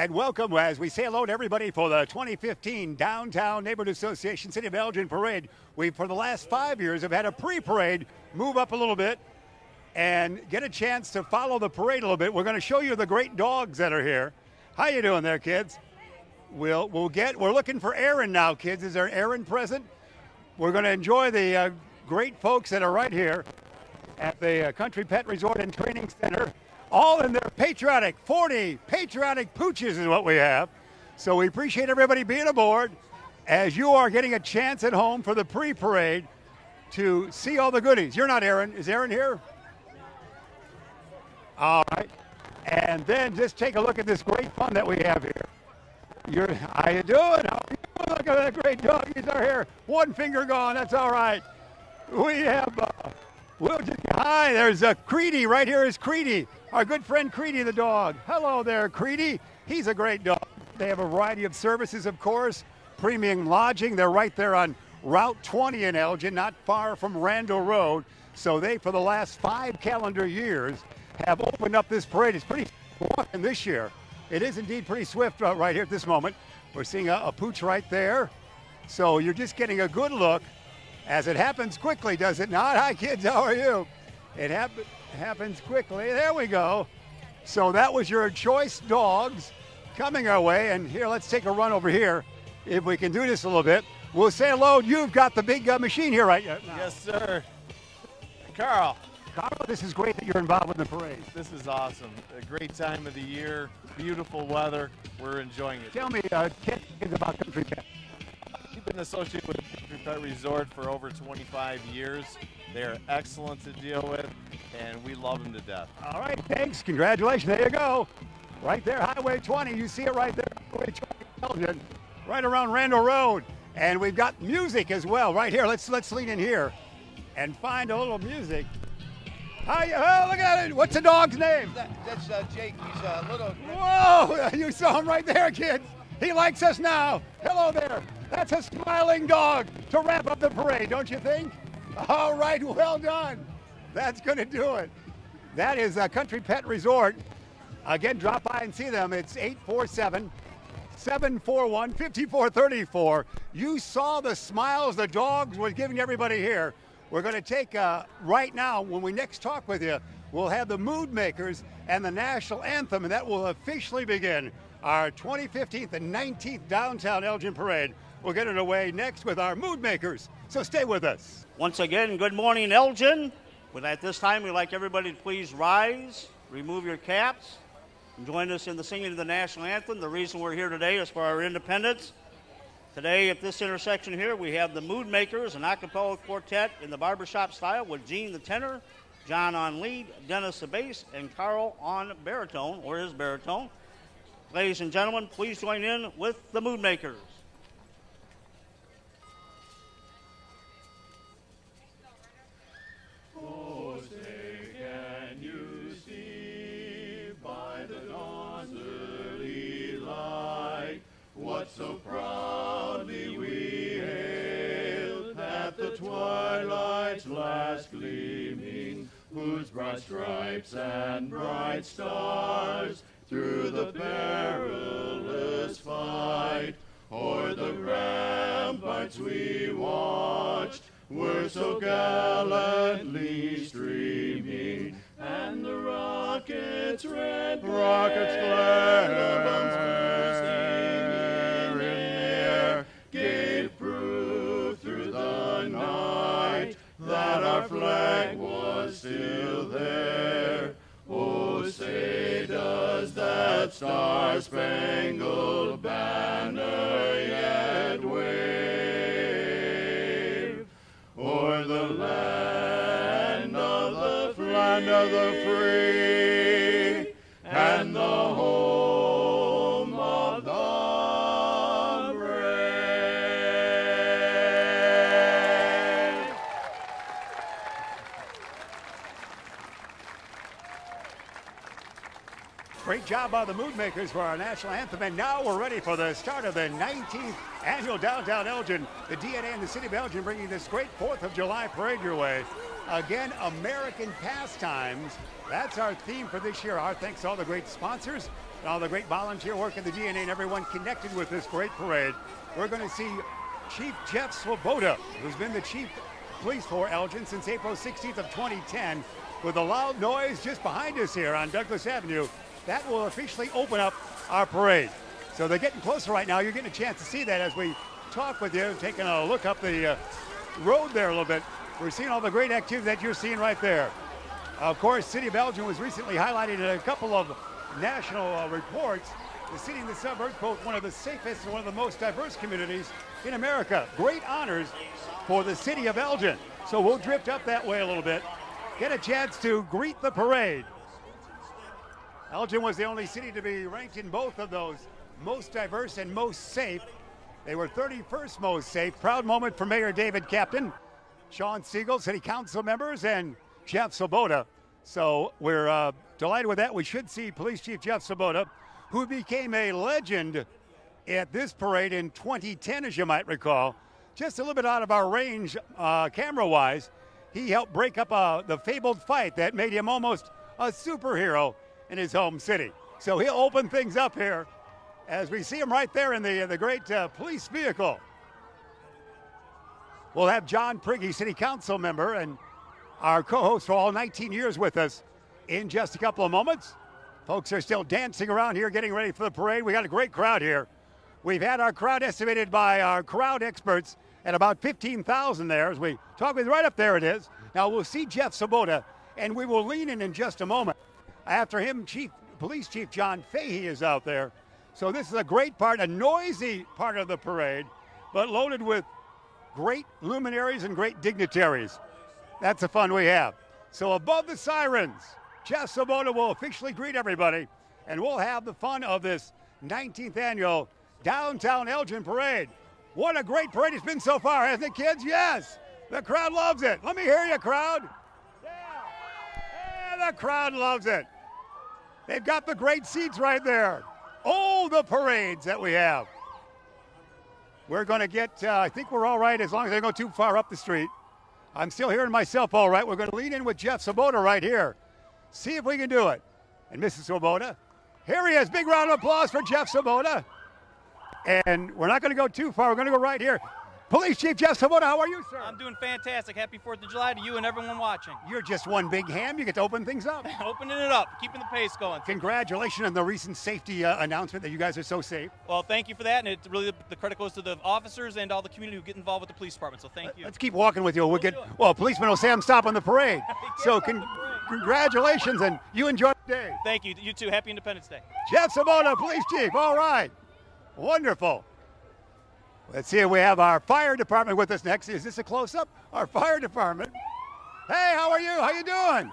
And welcome as we say hello to everybody for the 2015 Downtown Neighborhood Association City of Elgin Parade. We, for the last five years, have had a pre-parade move up a little bit and get a chance to follow the parade a little bit. We're going to show you the great dogs that are here. How you doing there, kids? We'll, we'll get, we're looking for Aaron now, kids. Is there Aaron present? We're going to enjoy the uh, great folks that are right here at the uh, Country Pet Resort and Training Center all in their patriotic 40 patriotic pooches is what we have. So we appreciate everybody being aboard as you are getting a chance at home for the pre-parade to see all the goodies. You're not Aaron. Is Aaron here? All right. And then just take a look at this great fun that we have here. You're, how you doing? How you? Look at that great dog. He's our here. One finger gone. That's all right. We have, uh, we'll just, hi, there's a Creedy. Right here is Creedy. Our good friend Creedy the dog. Hello there, Creedy. He's a great dog. They have a variety of services, of course. Premium lodging. They're right there on Route 20 in Elgin, not far from Randall Road. So they, for the last five calendar years, have opened up this parade. It's pretty walking this year. It is indeed pretty swift uh, right here at this moment. We're seeing a, a pooch right there. So you're just getting a good look as it happens quickly, does it not? Hi, kids. How are you? It happens happens quickly. There we go. So that was your choice dogs coming our way. And here, let's take a run over here. If we can do this a little bit, we'll say hello. You've got the big uh, machine here right now. Yes, sir. Carl. Carl, this is great that you're involved in the parade. This is awesome. A great time of the year, beautiful weather. We're enjoying it. Tell me, uh, kids about Country Pet. We've been associated with Country Pet Resort for over 25 years. They're excellent to deal with, and we love them to death. All right, thanks. Congratulations. There you go. Right there, Highway 20. You see it right there, Highway 20, right around Randall Road. And we've got music as well right here. Let's let's lean in here and find a little music. Hi, oh, look at it. What's the dog's name? That, that's uh, Jake. He's a little. Whoa! You saw him right there, kids. He likes us now. Hello there. That's a smiling dog to wrap up the parade, don't you think? All right, well done. That's going to do it. That is a Country Pet Resort. Again, drop by and see them. It's 847 741 5434. You saw the smiles the dogs were giving everybody here. We're going to take, uh, right now, when we next talk with you, we'll have the Mood Makers and the National Anthem, and that will officially begin our 2015th and 19th Downtown Elgin Parade. We'll get it away next with our Mood Makers. So stay with us. Once again, good morning, Elgin. But at this time, we'd like everybody to please rise, remove your caps, and join us in the singing of the national anthem. The reason we're here today is for our independence. Today, at this intersection here, we have the Mood Makers, an acapella quartet in the barbershop style with Gene the tenor, John on lead, Dennis the bass, and Carl on baritone, or his baritone. Ladies and gentlemen, please join in with the Mood Makers. Can you see by the northern light what so proudly we hail at the twilight's last gleaming, whose bright stripes and bright stars through the perilous fight o'er the ramparts we watched were so gallantly streaming, and the rockets' red rockets glare in air gave proof through the night that our flag was still there. Say does that star-spangled banner yet wave. O'er the land of the free, land of the free job by the Mood Makers for our national anthem. And now we're ready for the start of the 19th annual Downtown Elgin. The DNA and the City of Elgin bringing this great 4th of July parade your way. Again, American pastimes. That's our theme for this year. Our thanks to all the great sponsors and all the great volunteer work in the DNA and everyone connected with this great parade. We're going to see Chief Jeff Swoboda, who's been the chief police for Elgin since April 16th of 2010, with a loud noise just behind us here on Douglas Avenue. That will officially open up our parade. So they're getting closer right now. You're getting a chance to see that as we talk with you, taking a look up the uh, road there a little bit. We're seeing all the great activity that you're seeing right there. Of course, City of Elgin was recently highlighted in a couple of national uh, reports. The city and the suburbs, both one of the safest and one of the most diverse communities in America. Great honors for the city of Elgin. So we'll drift up that way a little bit, get a chance to greet the parade. Elgin was the only city to be ranked in both of those most diverse and most safe. They were 31st most safe. Proud moment for Mayor David Kaptain, Sean Stegall, City Council members, and Jeff Swoboda. So we're uh, delighted with that. We should see Police Chief Jeff Swoboda, who became a legend at this parade in 2010, as you might recall. Just a little bit out of our range uh, camera wise. He helped break up uh, the fabled fight that made him almost a superhero in his home city. So he'll open things up here as we see him right there in the, the great uh, police vehicle. We'll have John Prigge, City Council member, and our co host for all 19 years with us in just a couple of moments. Folks are still dancing around here, getting ready for the parade. We got a great crowd here. We've had our crowd estimated by our crowd experts at about 15,000 there as we talk with right up there it is. Now we'll see Jeff Swoboda and we will lean in in just a moment. After him, Chief Police Chief John Fahey is out there. So this is a great part, a noisy part of the parade, but loaded with great luminaries and great dignitaries. That's the fun we have. So above the sirens, Jeff Swoboda will officially greet everybody, and we'll have the fun of this 19th annual Downtown Elgin Parade. What a great parade it's been so far, hasn't it, kids? Yes. The crowd loves it. Let me hear you, crowd. Yeah. Yeah, the crowd loves it. They've got the great seats right there. Oh, the parades that we have. We're going to get, uh, I think we're all right as long as they don't go too far up the street. I'm still hearing myself all right. We're going to lean in with Jeff Swoboda right here. See if we can do it. And Mrs. Swoboda, here he is. Big round of applause for Jeff Swoboda. And we're not going to go too far. We're going to go right here. Police Chief Jeff Swoboda, how are you, sir? I'm doing fantastic. Happy 4th of July to you and everyone watching. You're just one big ham. You get to open things up. Opening it up, keeping the pace going. Congratulations on the recent safety uh, announcement that you guys are so safe. Well, thank you for that, and it really the credit goes to the officers and all the community who get involved with the police department. So thank you. Let's keep walking with you. We'll get well. Policeman will say I'm stopping the parade. so con- congratulations, and you enjoy the day. Thank you. You too. Happy Independence Day. Jeff Swoboda, Police Chief. All right, wonderful. Let's see we have our fire department with us next. Is this a close-up? Our fire department. Hey, how are you? How you doing?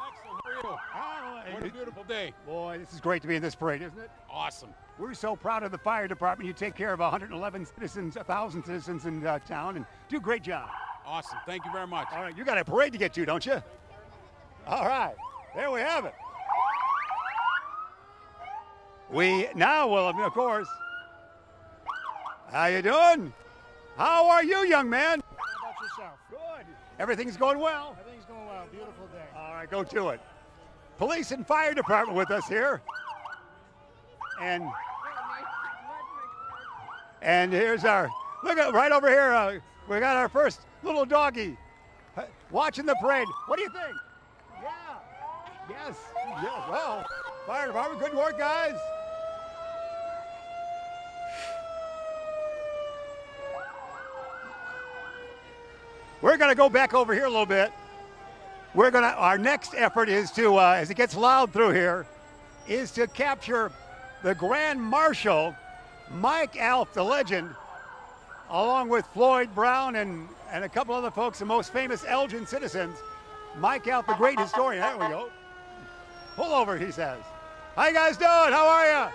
Excellent. How are you? What a beautiful day. Boy, this is great to be in this parade, isn't it? Awesome. We're so proud of the fire department. You take care of 111 citizens, 1,000 citizens in uh, town, and do a great job. Awesome. Thank you very much. All right, you got a parade to get to, don't you? All right, there we have it. We now will, of course. How you doing? How are you, young man? How about yourself? Good. Everything's going well. Everything's going well. Beautiful day. All right, go to it. Police and fire department with us here. And and here's our look at right over here. Uh, we got our first little doggy uh, watching the parade. What do you think? Yeah. Yes. Yes. Well, fire department, good work, guys. We're going to go back over here a little bit. We're going to, our next effort is to, uh, as it gets loud through here, is to capture the Grand Marshal, Mike Alft, the legend, along with Floyd Brown and, and a couple other folks, the most famous Elgin citizens. Mike Alft, the great historian. There we go. Pull over, he says. How you guys doing? How are you?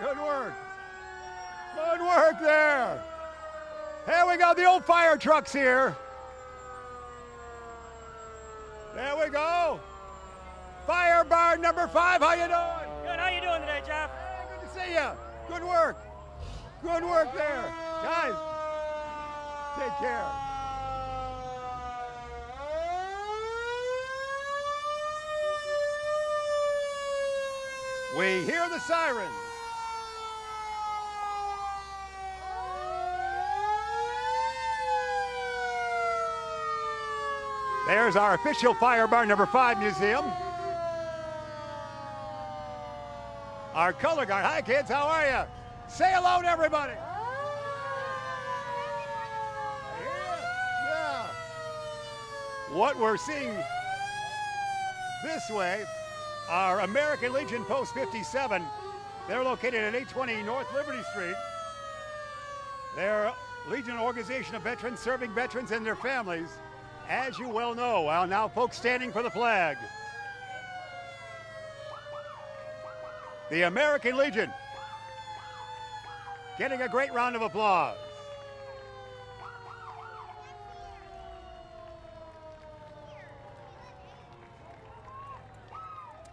Good to see you. Good work. Good work there. Here we go. The old fire truck's here. There we go. Fire bar number five. How you doing? Good. How you doing today, Jeff? Hey, good to see you. Good work. Good work there. Guys, take care. We hear the sirens. There's our official Fire Bar number five museum. Our color guard. Hi, kids. How are you? Say hello to everybody. Yeah. What we're seeing this way, our American Legion Post 57. They're located at 820 North Liberty Street. They're a Legion organization of veterans serving veterans and their families, as you well know. Well, now folks standing for the flag. The American Legion getting a great round of applause.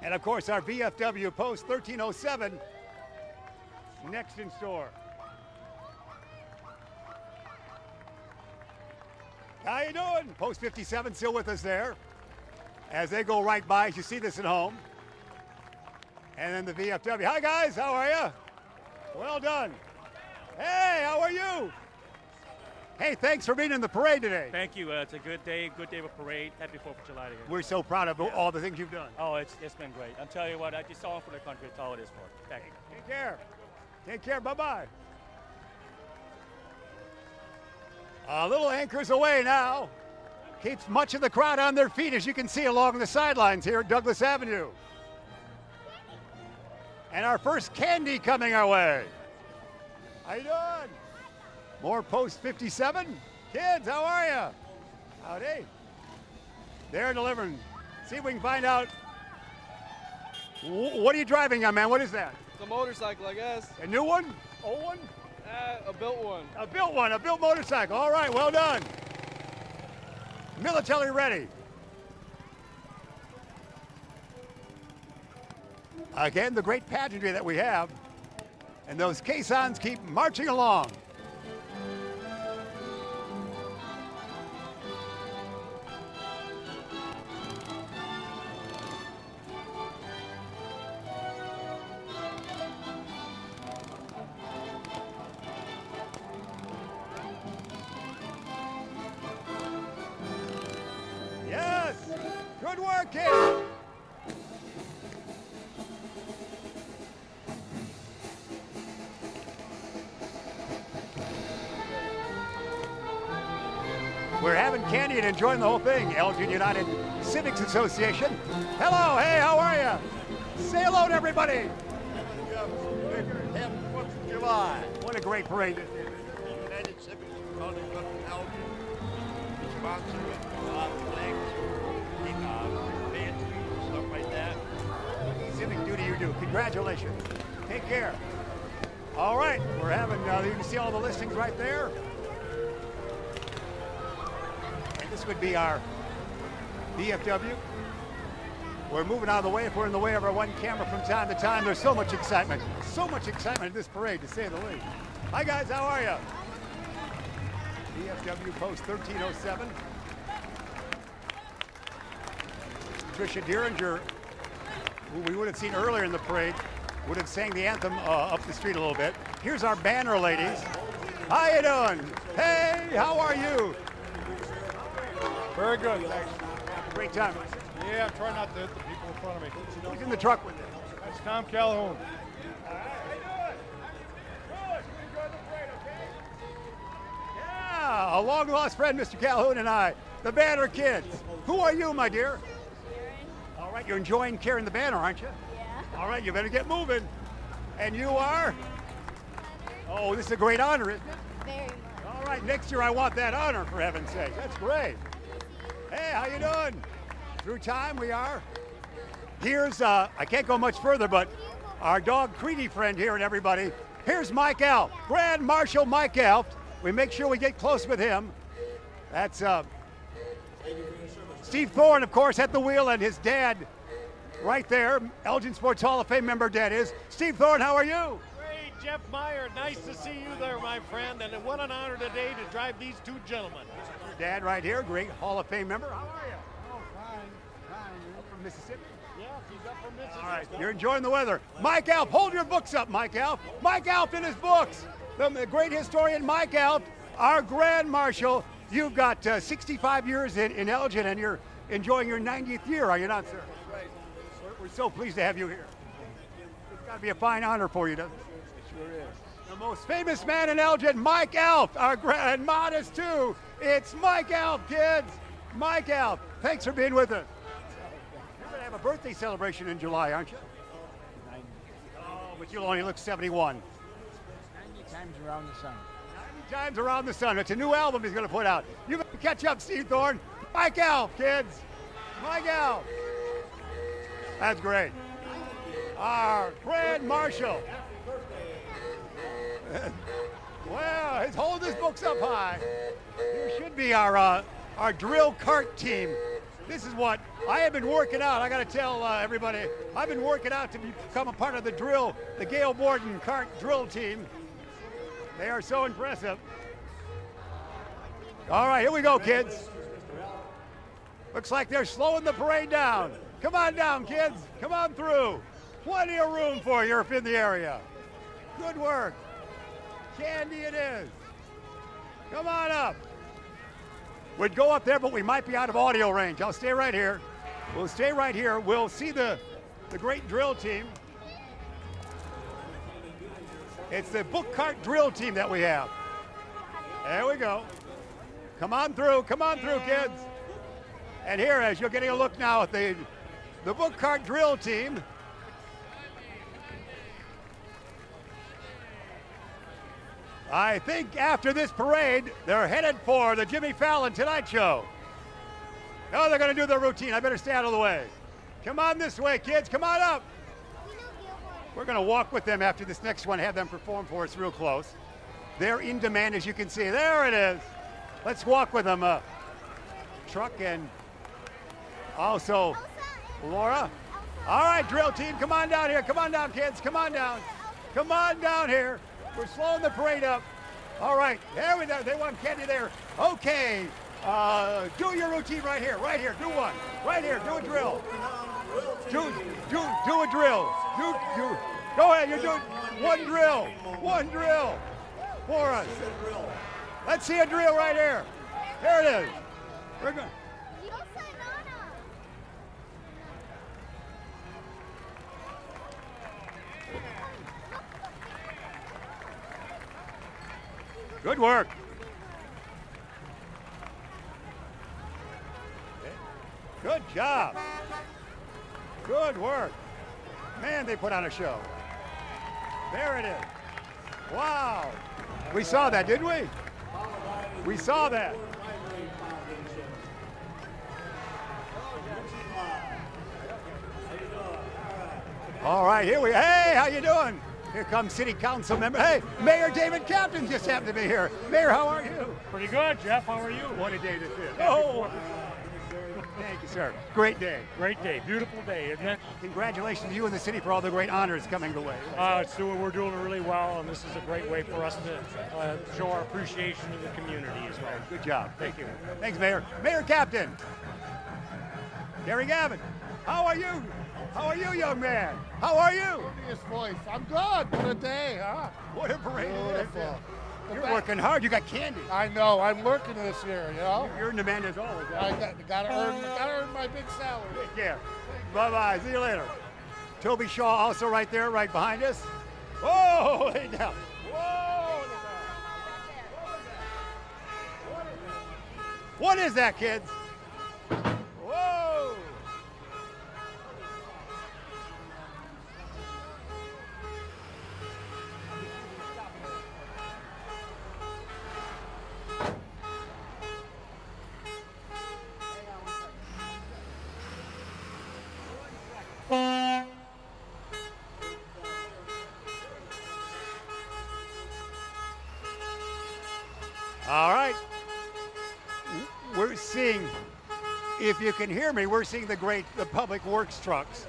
And of course, our VFW Post 1307 next in store. How you doing? Post 57 still with us there. As they go right by, as you see this at home. And then the VFW. Hi guys, how are you? Well done. Hey, how are you? Hey, thanks for being in the parade today. Thank you. Uh, it's a good day, good day of a parade. Happy 4th of July to you. We're so proud of all the things you've done. Oh, it's, it's been great. I'm telling you what, I just all for the country. It's all it is for. Thank you. Take care. Take care. Bye bye A little anchors away now. Keeps much of the crowd on their feet, as you can see along the sidelines here at Douglas Avenue. And our first candy coming our way. How you doing? More post 57. Kids, how are you? Howdy. They're delivering. See if we can find out. What are you driving, young man? What is that? It's a motorcycle, I guess. A new one? Old one? Uh, a built one. A built one, a built motorcycle. All right, well done. Military ready. Again, the great pageantry that we have. And those caissons keep marching along. And enjoying the whole thing. Elgin United Civics Association. Hello, hey, how are you? Say hello to everybody. July. What a great parade is. United Civic College of Elgin. Sponsor it. A lot of things. Uh, stuff like that. civic duty you do. Congratulations. Take care. All right, we're having, uh, you can see all the listings right there. This would be our VFW. We're moving out of the way if we're in the way of our one camera from time to time. There's so much excitement, so much excitement in this parade, to say the least. Hi, guys, how are you? VFW Post 1307. Tricia Dieringer who we would have seen earlier in the parade, would have sang the anthem uh, up the street a little bit. Here's our banner ladies. How you doing? Hey, how are you? Very good, thanks. Great time. Yeah, I'm trying not to hit the people in front of me. Who's in the truck with you? That's Tom Calhoun. Yeah, a long lost friend, Mr. Calhoun and I, the Banner Kids. Who are you, my dear? All right, you're enjoying carrying the banner, aren't you? Yeah. All right, you better get moving. And you are? Oh, this is a great honor, isn't it? Very much. All right, next year I want that honor, for heaven's sake. That's great. How you doing? Through time, we are. Here's, uh, I can't go much further, but our dog Creedy friend here and everybody. Here's Mike Alft, Grand Marshal Mike Alft. We make sure we get close with him. That's uh, Steve Thorne, of course, at the wheel, and his dad right there, Elgin Sports Hall of Fame member dad is. Steve Thorne, how are you? Great, Jeff Meyer. Nice to see you there, my friend. And what an honor today to drive these two gentlemen. Your dad right here, great Hall of Fame member. How are you? Oh, fine, fine. From Mississippi. Yeah, he's up from Mississippi. All right, you're enjoying the weather. Mike Alft, hold your books up, Mike Alft. Mike Alft in his books. The, the great historian Mike Alft, our Grand Marshal. You've got uh, 65 years in, in Elgin, and you're enjoying your 90th year, are you not, sir? Right. We're, we're so pleased to have you here. It's got to be a fine honor for you, doesn't it? Sure is. The most famous man in Elgin, Mike Alft, our grand, and modest too. It's Mike Alft, kids. Mike Alft. Thanks for being with us. You're going to have a birthday celebration in July, aren't you? Oh, but you'll only look 71. 90 times around the sun. 90 times around the sun. It's a new album he's going to put out. You better catch up, Steve Thorne. Mike Alft, kids. Mike Alft. That's great. Our Grand Marshal. well, he's holding his books up high. Here should be our uh, our drill cart team. This is what I have been working out. I got to tell uh, everybody, I've been working out to become a part of the drill, the Gail Borden cart drill team. They are so impressive. All right, here we go, kids. Looks like they're slowing the parade down. Come on down, kids. Come on through. Plenty of room for you if in the area. Good work. Candy it is. Come on up. We'd go up there, but we might be out of audio range. I'll stay right here. We'll stay right here. We'll see the, the great drill team. It's the book cart drill team that we have. There we go. Come on through. Come on through, kids. And here, as you're getting a look now at the, the book cart drill team, I think after this parade, they're headed for the Jimmy Fallon Tonight Show. Oh, they're going to do their routine. I better stay out of the way. Come on this way, kids. Come on up. We're going to walk with them after this next one, have them perform for us real close. They're in demand, as you can see. There it is. Let's walk with them. Uh, truck and also Laura. All right, drill team, come on down here. Come on down, kids. Come on down. Come on down here. We're slowing the parade up. All right, there we go. They want candy there. Okay, uh, do your routine right here. Right here. Do one. Right here. Do a drill. Do do do a drill. Do do. Go ahead. You're doing one drill. One drill for us. Let's see a drill right here. There it is. We're. Good work. Good job. Good work. Man, they put on a show. There it is. Wow. We saw that, didn't we? We saw that. All right, here we. Hey, how you doing? Here comes City Council member. Hey, Mayor David Kaptain just happened to be here. Mayor, how are you? Pretty good, Jeff. How are you? What a day this is. Oh, thank you, sir. Great day. Great day. Beautiful day, isn't it? Congratulations to you and the city for all the great honors coming your way. Uh, doing, we're doing really well, and this is a great way for us to uh, show our appreciation to the community as well. Good job. Thank you. Thanks, Mayor. Mayor Kaptain. Gary Gavin, how are you? How are you, young man? How are you? His voice. I'm good. What a day, huh? What a parade it is. Beautiful. You're fact- working hard. You got candy. I know. I'm working this year. You know. You're in demand as always. I got, gotta earn. Gotta earn my big salary. Yeah. Bye bye. See you later. Toby Shaw also right there, right behind us. Whoa, lay down. Whoa. look at that. What is that, kids? If you can hear me, we're seeing the great the public works trucks.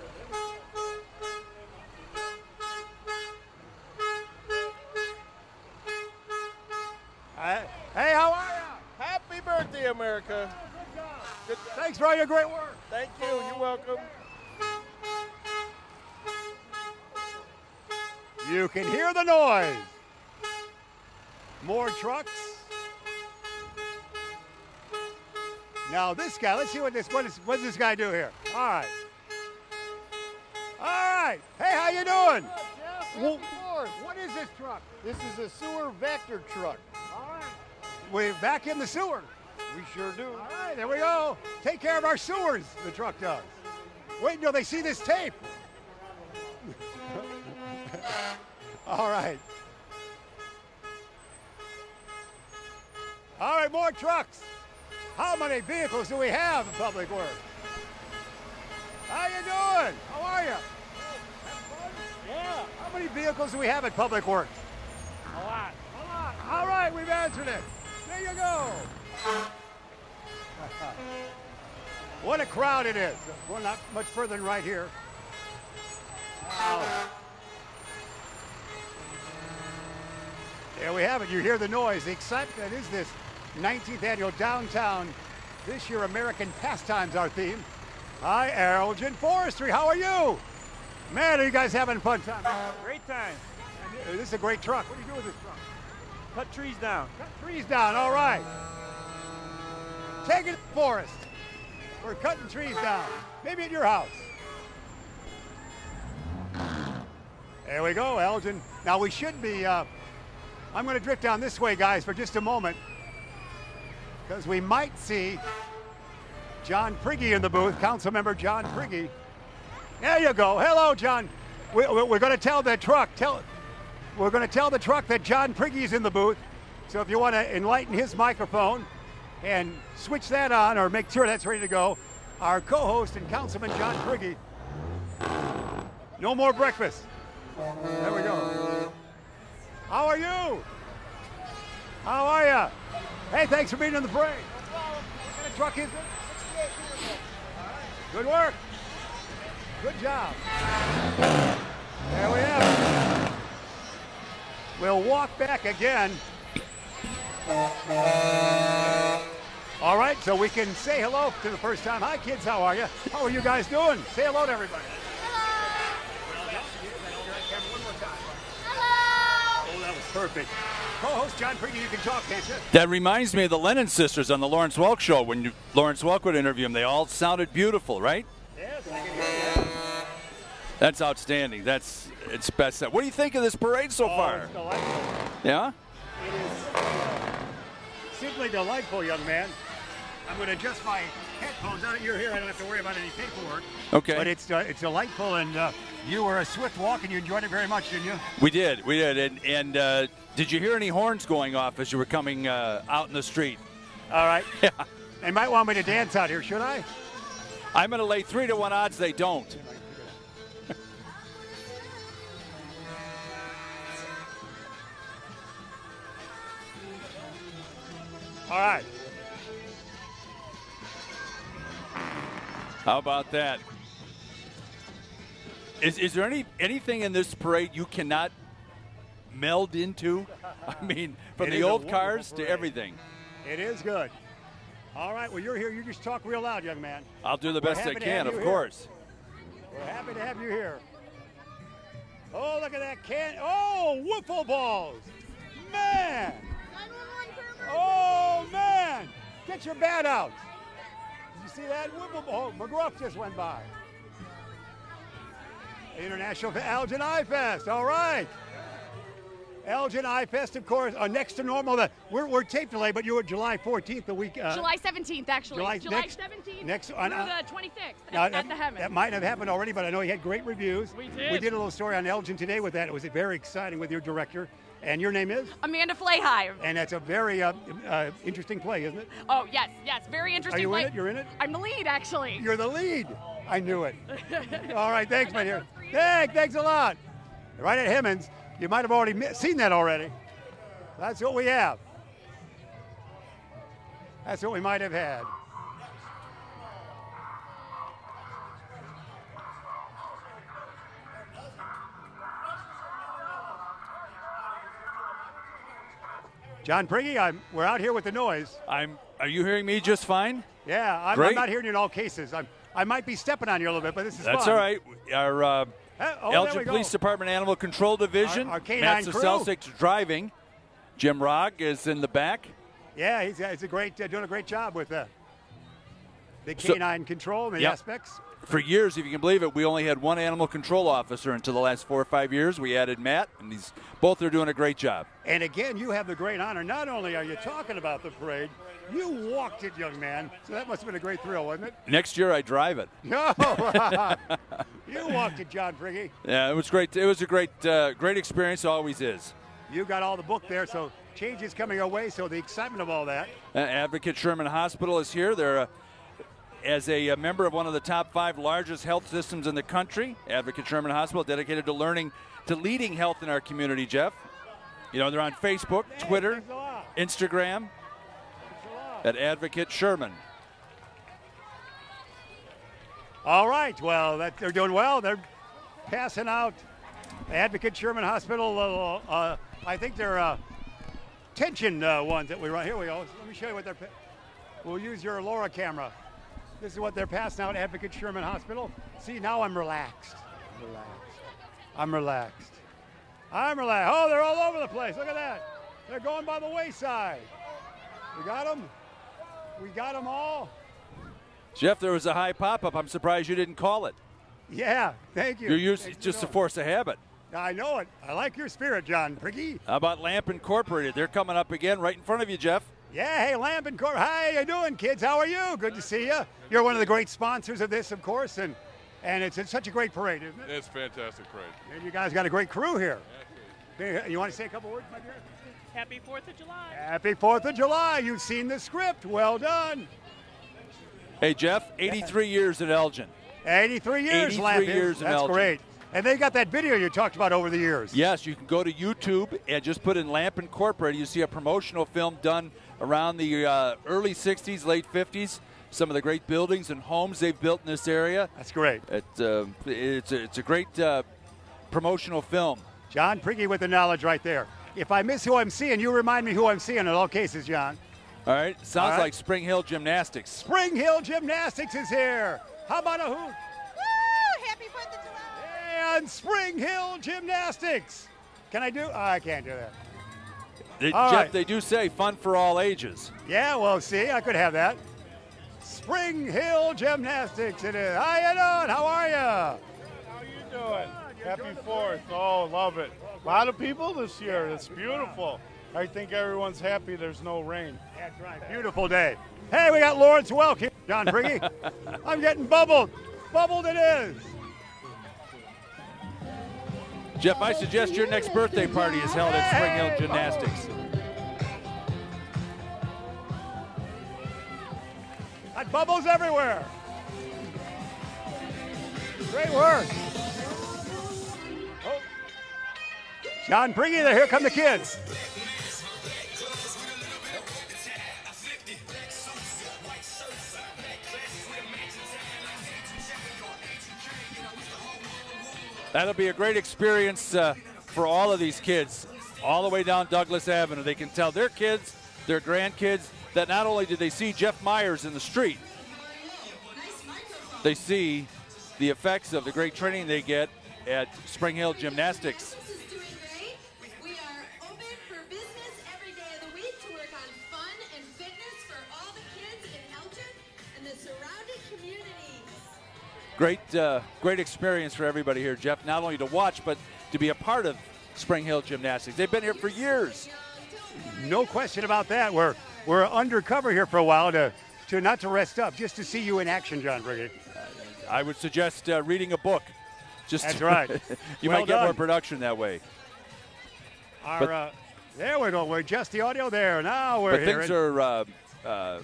Uh, hey, how are you? Happy birthday, America. Good job. Good job. Thanks for all your great work. Thank you. You're welcome. You can hear the noise. More trucks. Now this guy, let's see what this what, is, what does this guy do here. All right. All right. Hey, how you doing? Well, what is this truck? This is a sewer Vactor truck. All right. We're back in the sewer. We sure do. All right, there we go. Take care of our sewers, the truck does. Wait until they see this tape. All right. All right, more trucks. How many vehicles do we have in Public Works? How you doing? How are you? Yeah. How many vehicles do we have at Public Works? A lot. A lot. All right, we've answered it. There you go. what a crowd it is. We're not much further than right here. Wow. There we have it. You hear the noise. The excitement that is this 19th annual downtown. This year, American pastimes our theme. Hi, Elgin Forestry. How are you? Man, are you guys having fun time? Great time. This is a great truck. What do you do with this truck? Cut trees down. Cut trees down. All right. Take it to the forest. We're cutting trees down. Maybe at your house. There we go, Elgin. Now we should be. Uh, I'm going to drift down this way, guys, for just a moment, because we might see John Prigge in the booth. Council member John Prigge. There you go. Hello, John. We, we're going to tell the truck. Tell. We're going to tell the truck that John Prigge's in the booth. So if you want to enlighten his microphone and switch that on or make sure that's ready to go, our co-host and Councilman John Prigge. No more breakfast. There we go. How are you? How are you? Hey, thanks for being in the parade. What kind of truck is it? Good work. Good job. There we have it. We'll walk back again. All right, so we can say hello to the first time. Hi, kids. How are you? How are you guys doing? Say hello to everybody. Hello! Oh, that was perfect. Co-host John Prigge, you can talk, can't you? That reminds me of the Lennon sisters on the Lawrence Welk show. When you, Lawrence Welk would interview them, they all sounded beautiful, right? Yes, I can hear you. That's outstanding. That's it's best. What do you think of this parade so Oh, far? it's. Yeah. It is uh, simply delightful, young man. I'm going to adjust my headphones. Now that you're here, I don't have to worry about any paperwork. Okay. But it's uh, it's delightful, and uh, you were a swift walk, and you enjoyed it very much, didn't you? We did. We did. And, and uh, did you hear any horns going off as you were coming uh, out in the street? All right. Yeah. They might want me to dance out here, should I? I'm going to lay three to one odds they don't. All right. How about that? Is, is there any anything in this parade you cannot meld into? I mean, from It the old wonderful cars to everything. It is good. All right. Well, you're here. You just talk real loud, young man. I'll do the We're best I happy to have can, of here. course. We're happy to have you here. Oh, look at that can. Oh, wiffle balls. Man. Oh, man. Get your bat out. Did you see that? Oh, McGruff just went by. International Elgin Eye Fest. All right. Elgin Eye Fest, of course, uh, next to normal. The, we're, we're tape delay, but you were July 14th, the week. Uh, July 17th, actually. July- July, next- 17th next- through on- uh, the 26th Now, at, that, at the Hammond. that might have happened already, but I know he had great reviews. We did. We did a little story on Elgin today with that. It was very exciting with your director. And your name is? Amanda Flayhigh. And that's a very uh, uh, interesting play, isn't it? Oh, yes, yes. Very interesting. Are you play. in it? You're in it? I'm the lead, actually. You're the lead. I knew it. All right, thanks, my dear. Hey, thanks a lot. Right at Hemmens. You might have already seen that already. That's what we have. That's what we might have had. John Prigge, I'm, we're out here with the noise. I'm. Are you hearing me just fine? Yeah, I'm, I'm not hearing you in all cases. I'm, I might be stepping on you a little bit, but this is That's fun. all right. Our uh, Uh, oh, Elgin. Police Department Animal Control Division. Our- our Matt. Soselsik's driving. Jim Rogg is in the back. Yeah, he's, he's a great, uh, doing a great job with uh, the So- canine control and the Yep. aspects. For years, if you can believe it, we only had one animal control officer until the last four or five years. We added Matt, and these both are doing a great job. And again, you have the great honor. Not only are you talking about the parade, you walked it, young man. So that must have been a great thrill, wasn't it? Next year, I drive it. No, you walked it, John Prigge. Yeah, it was great. It was a great, uh, great experience. Always is. You got all the book there, so change is coming our way. So the excitement of all that. Uh, Advocate Sherman Hospital is here. They're uh, as a, uh member of one of the top five largest health systems in the country. Advocate Sherman Hospital dedicated to learning, to leading health in our community. Jeff, you know they're on Facebook, Twitter, Instagram at Advocate Sherman. All right. Well, that, they're doing well. They're passing out Advocate Sherman Hospital. Uh, uh, I think they're uh, tension uh, ones that we run. Here we go. Let me show you what they're. We'll use your Laura camera. This is what they're passing out at Advocate Sherman Hospital. See, now I'm relaxed. Relaxed. I'm relaxed. I'm relaxed. Oh, they're all over the place. Look at that. They're going by the wayside. We got them. We got them all. Jeff, there was a high pop up. I'm surprised you didn't call it. Yeah, thank you. You're used Thanks for just a knowing. force of habit. I know it. I like your spirit, John Prigge. How about Lamp Incorporated? They're coming up again right in front of you, Jeff. Yeah, hey, Lamp and Cor. How you doing, kids? How are you? Good to see you. You're one of the great sponsors of this, of course, and and it's, it's such a great parade, isn't it? It's fantastic parade. And you guys got a great crew here. You want to say a couple words, my dear? Happy 4th of July. Happy Fourth of July. You've seen the script. Well done. Hey, Jeff, 83 years at Elgin. 83 years, 83 Lamp. years in That's Elgin. great. And they got that video you talked about over the years. Yes, you can go to YouTube and just put in Lamp Incorporated. You see a promotional film done around the uh, early 60s, late 50s. Some of the great buildings and homes they've built in this area. That's great. It, uh, it's, a, it's a great uh, promotional film. John Prigge with the knowledge right there. If I miss who I'm seeing, you remind me who I'm seeing in all cases, John. All right, sounds All right. like Spring Hill Gymnastics. Spring Hill Gymnastics is here. How about a hoot? Woo! Happy 4th of July. And Spring Hill Gymnastics. Can I do? Oh, I can't do that. They- Jeff, right. they do say fun for all ages. Yeah, well, see, I could have that. Spring Hill Gymnastics it is. How you doing? How are you? How you doing? Happy Fourth. Oh, love it. A lot of people this year. It's beautiful. I think everyone's happy there's no rain. That's right. Beautiful day. Hey, we got Lawrence Welk here, John Prigge. I'm getting bubbled. Bubbled it is. Jeff, I suggest your next birthday party is held at Spring Hill Gymnastics. Got bubbles everywhere. Great work. Oh. John Prigge, there. Here come the kids. That'll be a great experience uh, for all of these kids, all the way down Douglas Avenue. They can tell their kids, their grandkids, that not only did they see Jeff Myers in the street, they see the effects of the great training they get at Spring Hill Gymnastics. Great, uh, great experience for everybody here, Jeff. Not only to watch, but to be a part of Spring Hill Gymnastics. They've been here for years. No question about that. We're we're undercover here for a while to to not to rest up, just to see you in action, John Prigge. I would suggest uh, reading a book. Just That's right. you Well might get more production that way. Our, But- uh, there we go. We're just the audio there. Now we're but here. things are uh, uh,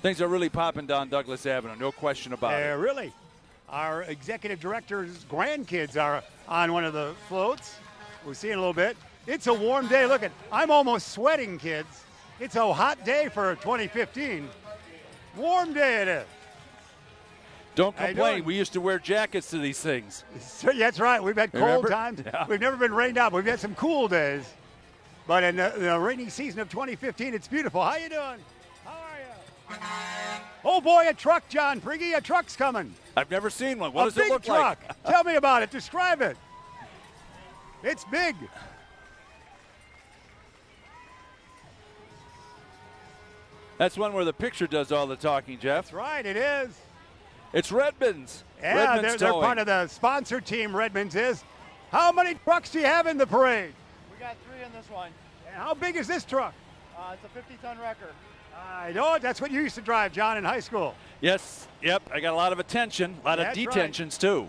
things are really popping down Douglas Avenue. No question about it. really? Our executive director's grandkids are on one of the floats. We'll see in a little bit. It's a warm day. Look at, I'm almost sweating, kids. It's a hot day for 2015. Warm day it is. Don't complain. We used to wear jackets to these things. So, that's right. We've had cold Remember? times. Yeah. We've never been rained out. We've had some cool days. But in the, the rainy season of 2015, it's beautiful. How you doing? How are you? Oh, boy, a truck, John Prigge. A truck's coming. I've never seen one. What a does big it look truck. like? Tell me about it. Describe it. It's big. That's one where the picture does all the talking, Jeff. That's right, it is. It's Redmonds. Yeah, Redmonds they're, they're part of the sponsor team, Redmonds is. How many trucks do you have in the parade? We got three in this one. And how big is this truck? Uh, it's a 50 ton wrecker. I know it. That's what you used to drive, John, in high school. Yes, yep. I got a lot of attention, a lot That's of right. detentions too.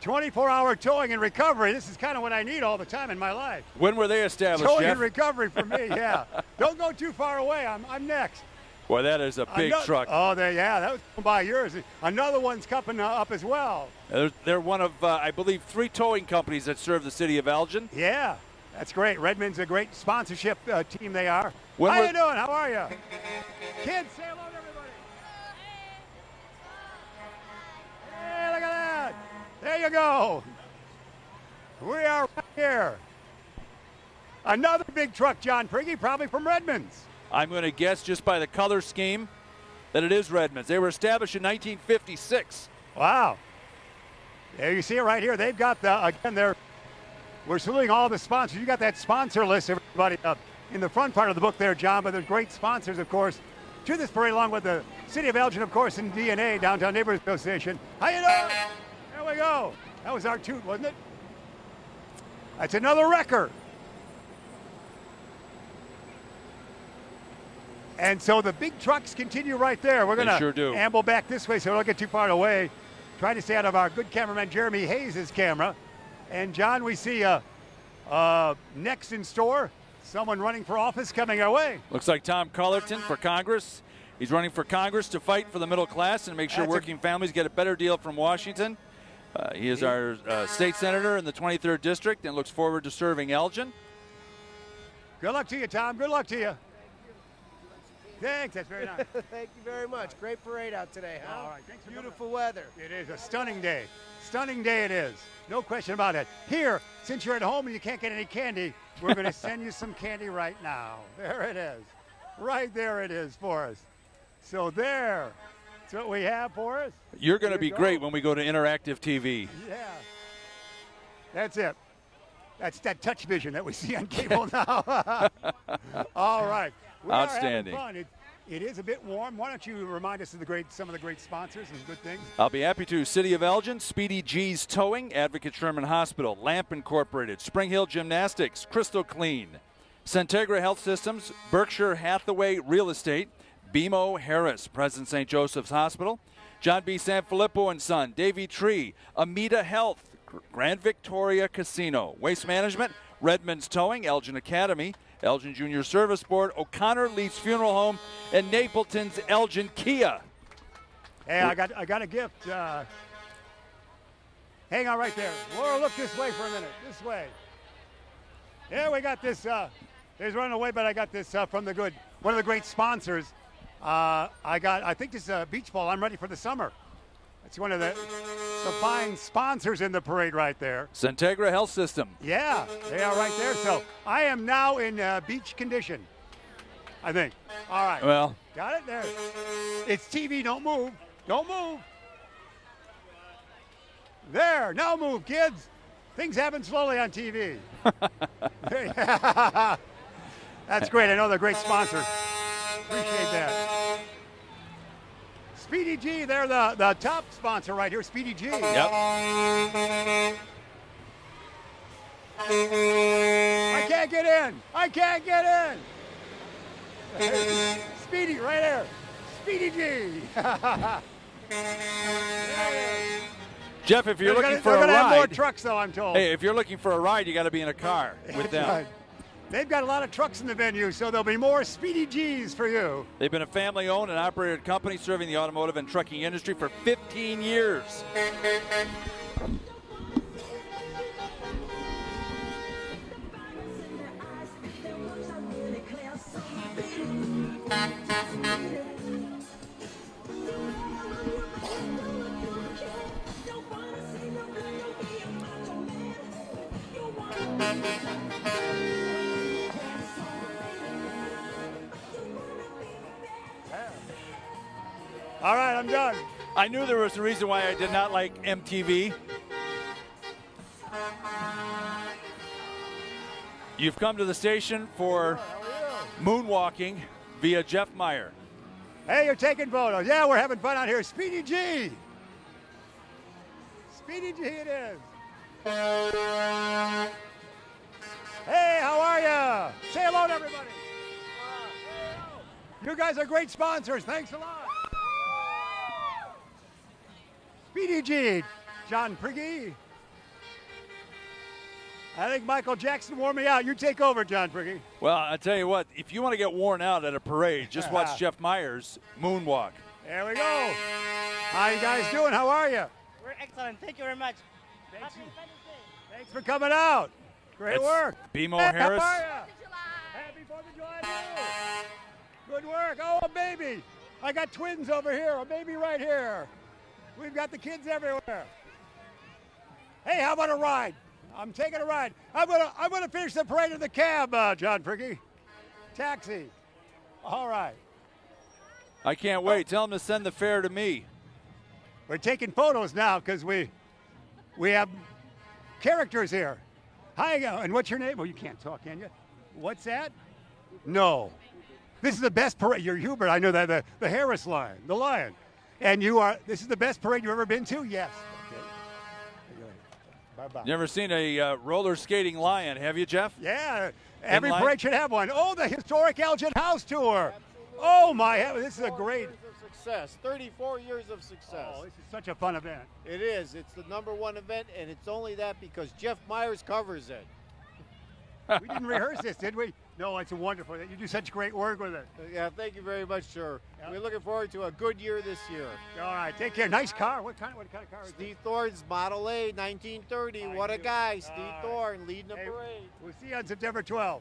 24 hour towing and recovery. This is kind of what I need all the time in my life. When were they established, Towing Jeff? and recovery for me, yeah. Don't go too far away. I'm, I'm next. Boy, that is a big Ano- truck. Oh, there, yeah, that was by yours. Another one's coming up as well. They're, they're one of, uh, I believe, three towing companies that serve the city of Elgin. Yeah, that's great. Redmond's a great sponsorship uh, team. They are. When How you doing? How are you? Kids, say hello to everybody. Hey, look at that. There you go. We are right here. Another big truck, John Prigge, probably from Redmond's. I'm going to guess just by the color scheme that it is Redmonds. They were established in 1956. Wow. There you see it right here. They've got the again. They're we're saluting all the sponsors. You got that sponsor list, everybody, up in the front part of the book there, John. But there's great sponsors, of course, to this parade, along with the City of Elgin, of course, and DNA, Downtown Neighborhood Association. How you doing? There we go. That was our toot, wasn't it? That's another record. And so the big trucks continue right there. We're going to sure amble back this way so we don't get too far away. Trying to stay out of our good cameraman Jeremy Hayes' camera. And John, we see uh, uh, next in store, someone running for office coming our way. Looks like Tom Cullerton for Congress. He's running for Congress to fight for the middle class and make sure That's a- working families get a better deal from Washington. Uh, he is our uh, state senator in the 23rd district and looks forward to serving Elgin. Good luck to you, Tom. Good luck to you. Thanks. That's very nice. Thank you very much. Great parade out today, huh? All right, thanks for Beautiful weather. It is a stunning day. Stunning day it is. No question about it. Here, since you're at home and you can't get any candy, we're going to send you some candy right now. There it is. Right there it is for us. So there. That's what we have for us. You're going to be go. great when we go to interactive TV. Yeah. That's it. That's that touch vision that we see on cable now. All right. We Outstanding. it is a bit warm. Why don't you remind us of the great, some of the great sponsors and good things? I'll be happy to. City of Elgin, Speedy G's Towing, Advocate Sherman Hospital, Lamp Incorporated, Spring Hill Gymnastics, Crystal Clean, Centegra Health Systems, Berkshire Hathaway Real Estate, BMO Harris, Presence St. Joseph's Hospital, John B. Sanfilippo and Son, Davey Tree, Amita Health, Grand Victoria Casino, Waste Management, Redmond's Towing, Elgin Academy, Elgin Junior Service Board, O'Connor Leeds Funeral Home, and Napleton's Elgin Kia. Hey, I got I got a gift. Uh, hang on right there. Laura, look this way for a minute. This way. Yeah, we got this. Uh, there's running away, but I got this uh, from the good one of the great sponsors. Uh, I got. I think this is a beach ball. I'm ready for the summer. It's one of the the fine sponsors in the parade right there. Centegra Health System. Yeah, they are right there. So I am now in uh, beach condition. I think. All right. Well, Got it there. It's TV. Don't move. Don't move. There. Now move, kids. Things happen slowly on TV. That's great. I know they're a great sponsor. Appreciate that. Speedy G, they're the, the top sponsor right here. Speedy G. Yep. I can't get in. I can't get in. Speedy, right there. Speedy G. Jeff, if you're They're looking gonna- for they're a gonna have more ride, trucks, though. I'm told. hey, if you're looking for a ride, you got to be in a car with That's them. They've got a lot of trucks in the venue, so there'll be more Speedy G's for you. They've been a family owned and operated company serving the automotive and trucking industry for 15 years. I'm done. I knew there was a reason why I did not like MTV. You've come to the station for moonwalking via Jeff Meyer. Hey, you're taking photos. Yeah, we're having fun out here. Speedy G. Speedy G it is. Hey, how are you? Say hello to everybody. You guys are great sponsors. Thanks a lot. Speedy G, John Prigge. I think Michael Jackson wore me out. You take over, John Prigge. Well, I tell you what, if you want to get worn out at a parade, just watch Jeff Myers moonwalk. There we go. How you guys doing? How are you? We're excellent. Thank you very much. Thanks, Thanks for coming out. Great That's work. BMO Hey, Harris. How are you? Happy Fourth of July to you. Good work. Oh, a baby. I got twins over here. A baby right here. We've got the kids everywhere. Hey, how about a ride? I'm taking a ride. I'm gonna I'm gonna finish the parade in the cab, uh, John Prigge. Taxi. All right. I can't wait. Tell him to send the fare to me. We're taking photos now because we we have characters here. Hi, uh, and what's your name? Well, you can't talk, can you? What's that? No. This is the best parade. You're Hubert. I know that. The, the Harris Lion, the lion. And you are, this is the best parade you've ever been to? Yes. Okay. Bye bye. Never seen a uh, roller skating lion, have you, Jeff? Yeah. Every line? parade should have one. Oh, the historic Elgin House Tour. Oh, my heavens. This is a great. Years of success. 34 years of success. Oh, this is such a fun event. It is. It's the number one event, and it's only that because Jeff Myers covers it. We didn't rehearse this, did we? No, it's wonderful. That you do such great work with it. Yeah, thank you very much, sir. We're looking forward to a good year this year. All right, take care. Nice car. What kind? What kind of car is Steve Thorne's Model A, 1930. what a guy, Steve right. Thorne, leading the Hey, parade. We'll see you on September 12th.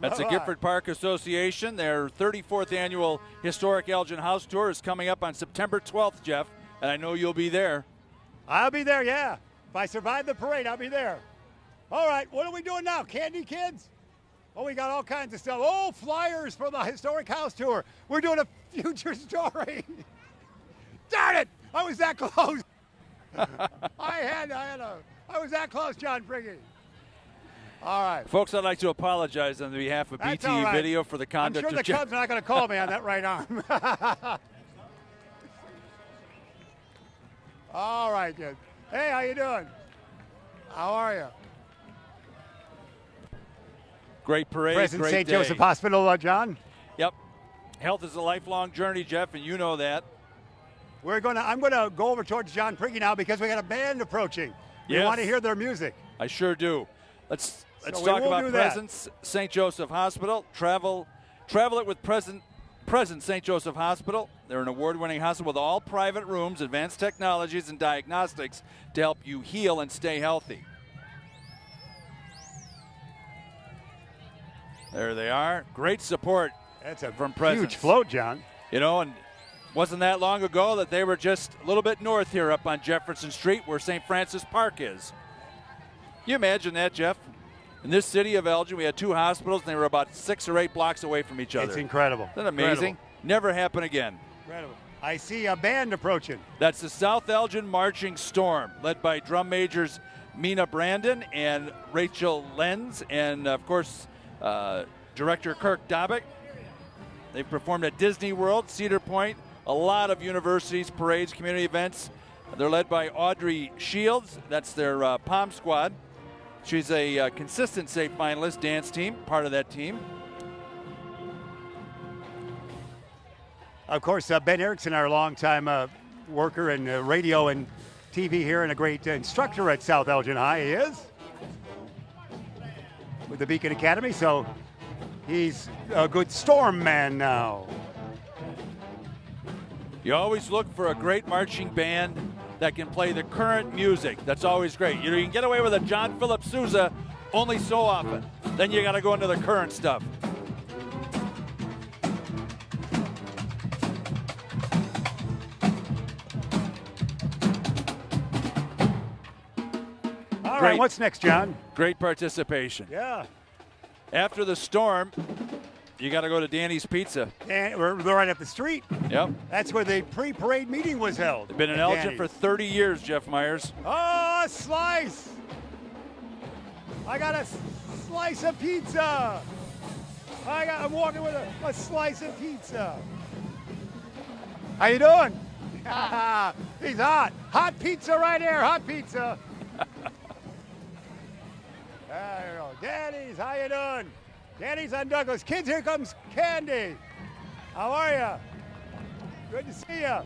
That's the Bye-bye. Gifford Park Association. Their 34th annual Historic Elgin House Tour is coming up on September 12th, Jeff, and I know you'll be there. I'll be there, yeah. If I survive the parade, I'll be there. All right, what are we doing now? Candy kids? Oh, we got all kinds of stuff. Oh, flyers for the historic house tour. We're doing a future story. Darn it! I was that close. I had, I had a, I was that close, John Prigge. All right. Folks, I'd like to apologize on behalf of That's BTE all right. Video for the conduct. I'm sure the. Cubs are not going to call me on that right arm. all right, good. Hey, how you doing? How are you? Great parade, Presence St. Joseph Hospital, uh, John. Yep. Health is a lifelong journey, Jeff, and you know that. We're gonna. I'm gonna go over towards John Prigge now because we got a band approaching. We Yes. want to hear their music. I sure do. Let's let's we talk about. Presence St. Joseph Hospital. Travel travel it with Present Present St. Joseph Hospital. They're an award-winning hospital with all private rooms, advanced technologies, and diagnostics to help you heal and stay healthy. There they are. Great support That's a from Presence. huge float, John. You know, and wasn't that long ago that they were just a little bit north here up on Jefferson Street where St. Francis Park is. you imagine that, Jeff? In this city of Elgin, we had two hospitals and they were about six or eight blocks away from each other. It's incredible. Isn't that amazing? Incredible. Never happen again. Incredible. I see a band approaching. That's the South Elgin Marching Storm, led by drum majors Mina Brandon and Rachel Lenz, and of course, uh, director Kirk Dobick. They've performed at Disney World, Cedar Point, a lot of universities, parades, community events. They're led by Audrey Shields. That's their uh, Pom Squad. She's a uh, consistent state finalist dance team, part of that team. Of course, uh, Ben Erickson, our longtime uh, worker in uh, radio and TV here, and a great instructor at South Elgin High. He is with the Beacon Academy, so he's a good storm man now. You always look for a great marching band that can play the current music. That's always great. You know, you can get away with a John Philip Sousa only so often. Then you got to go into the current stuff. All right, Great. what's next, John? Great participation. Yeah. After the storm, You got to go to Danny's Pizza. And we're right up the street. Yep. That's where the pre-parade meeting was held. They've been in Elgin Danny's. for 30 years, Jeff Myers. Oh, a slice! I got a slice of pizza. I got. I'm walking with a, a slice of pizza. How you doing? He's hot. Hot pizza right here. Hot pizza. go. Danny's. How you doing? Danny's on Douglas. Kids, here comes Candy. How are you? Good to see you.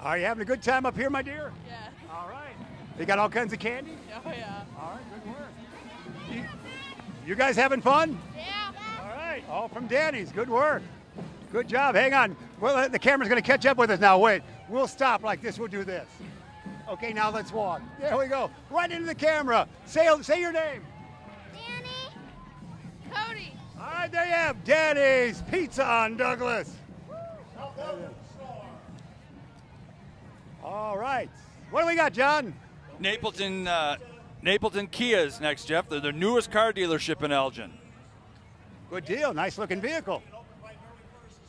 Are you having a good time up here, my dear? Yeah. All right. You got all kinds of candy? Oh, yeah. All right, good work. You, you guys having fun? Yeah. All right. All from Danny's. Good work. Good job. Hang on. Well, uh, the camera's going to catch up with us now. Wait. We'll stop like this. We'll do this. Okay, now let's walk. There we go. Right into the camera. Say, say your name. Danny. Cody. All right, there you have Danny's Pizza on Douglas. All right. What do we got, John? Napleton, uh, Napleton Kia is next, Jeff. They're the newest car dealership in Elgin. Good deal. Nice looking vehicle.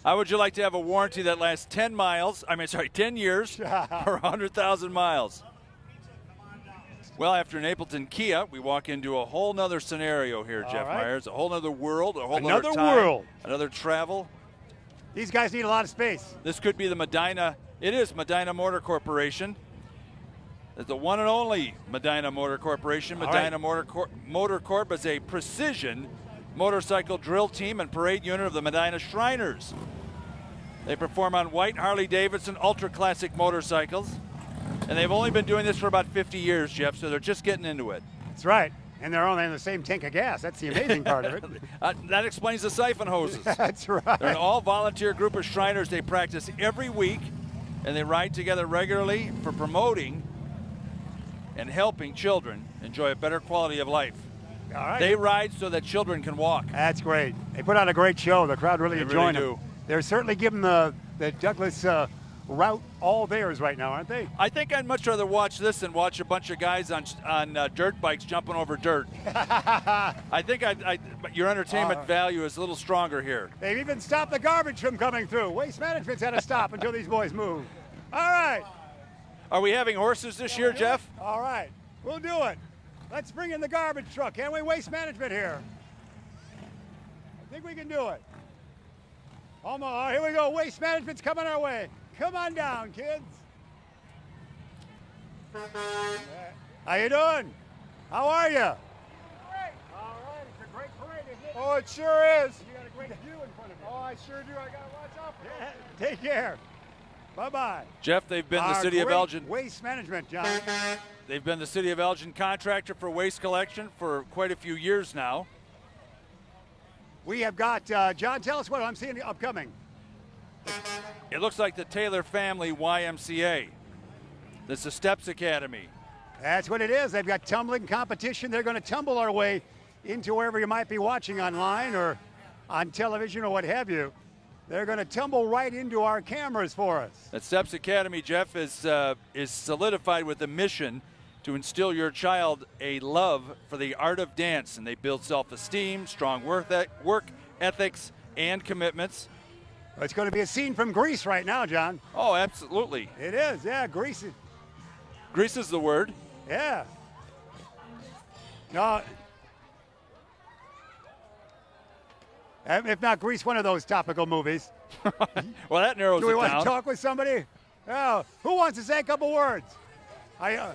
How would you like to have a warranty that lasts 10 miles? I mean, sorry, 10 years or 100,000 miles? Well, after Napleton Kia, we walk into a whole nother scenario here, All Jeff right. Myers. A whole nother world, a whole Another nother time, world. another travel. These guys need a lot of space. This could be the Medinah. It is Medinah Motor Corporation. It's the one and only Medinah Motor Corporation. Medinah right. Motor, Cor- Motor Corp is a precision motorcycle drill team and parade unit of the Medinah Shriners. They perform on white Harley Davidson ultra classic motorcycles, and they've only been doing this for about 50 years, Jeff. So they're just getting into it. That's right. And they're only in the same tank of gas. That's the amazing part of it. Uh, that explains the siphon hoses. That's right. They're an all volunteer group of Shriners. They practice every week and they ride together regularly for promoting and helping children enjoy a better quality of life. All right. They ride so that children can walk. That's great. They put on a great show. The crowd really They enjoying really them. They're certainly giving the, the Douglas uh, route all theirs right now, aren't they? I think I'd much rather watch this than watch a bunch of guys on on uh, dirt bikes jumping over dirt. I think I, I, but your entertainment Uh, value is a little stronger here. They've even stopped the garbage from coming through. Waste Management's had to stop until these boys move. All right. Are we having horses this year, Jeff? All right. We'll do it. Let's bring in the garbage truck. Can't we? Waste Management here. I think we can do it. Almost. Oh, uh, here we go. Waste Management's coming our way. Come on down, kids. How you doing? How are you? Great. All right. It's a great parade, isn't it? Oh, it sure is. You got a great view in front of you. Oh, I sure do. I gotta watch out for Yeah. Take care. Bye bye. Jeff, they've been the Our city of Elgin. Waste Management, John. They've been the City of Elgin contractor for waste collection for quite a few years now. We have got, uh, John, tell us what I'm seeing upcoming. It looks like the Taylor Family YMCA. This is Steps Academy. That's what it is. They've got tumbling competition. They're going to tumble our way into wherever you might be watching online or on television or what have you. They're going to tumble right into our cameras for us. That Steps Academy, Jeff, is uh, is solidified with the mission to instill your child a love for the art of dance, and they build self-esteem, strong work, work ethics, and commitments. It's going to be a scene from Grease right now, John. Oh, absolutely. It is, yeah. Grease, is- Grease is the word. yeah. No. Um, If not Grease, one of those topical movies. Well, that narrows Do we want down. to talk with somebody? Oh, who wants to say a couple words? I, uh,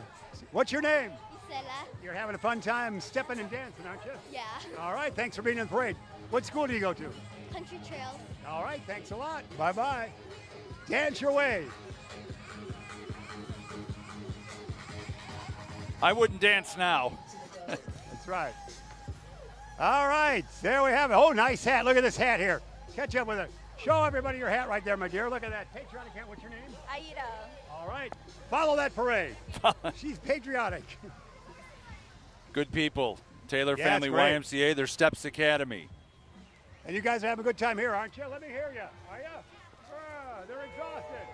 what's your name? Stella. You're having a fun time stepping and dancing, aren't you? Yeah. All right, thanks for being in the parade. What school do you go to? Country Trails. All right, thanks a lot. Bye bye. Dance your way. I wouldn't dance now. That's right. All right, there we have it. Oh, nice hat. Look at this hat here. Catch up with it. Show everybody your hat right there, my dear. Look at that. Patriotic hat. What's your name? Aida. All right. Follow that parade. She's patriotic. Good people. Taylor Yeah, Family. YMCA, their Steps Academy. And you guys are having a good time here, aren't you? Let me hear you. Are you? Ah, they're exhausted.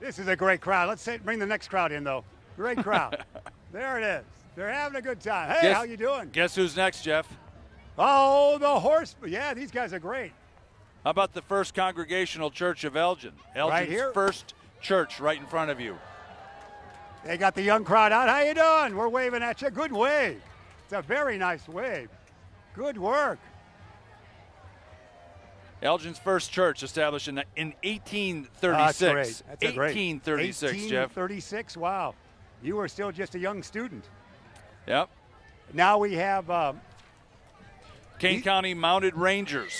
This is a great crowd. Let's say, bring the next crowd in, though. Great crowd. there it is. They're having a good time. Hey, Guess- how you doing? Guess who's next, Jeff? Oh, the horse. Yeah, these guys are great. How about the First Congregational Church of Elgin? Elgin's here? first church right in front of you. They got the young crowd out. How you doing? We're waving at you. Good wave. It's a very nice wave. Good work. Elgin's first church established in, in Ah, 1836. That's great. That's a great. 1836, Jeff. 1836. Wow. You were still just a young student. Yep. Now we have. Um, Kane County Mounted Rangers.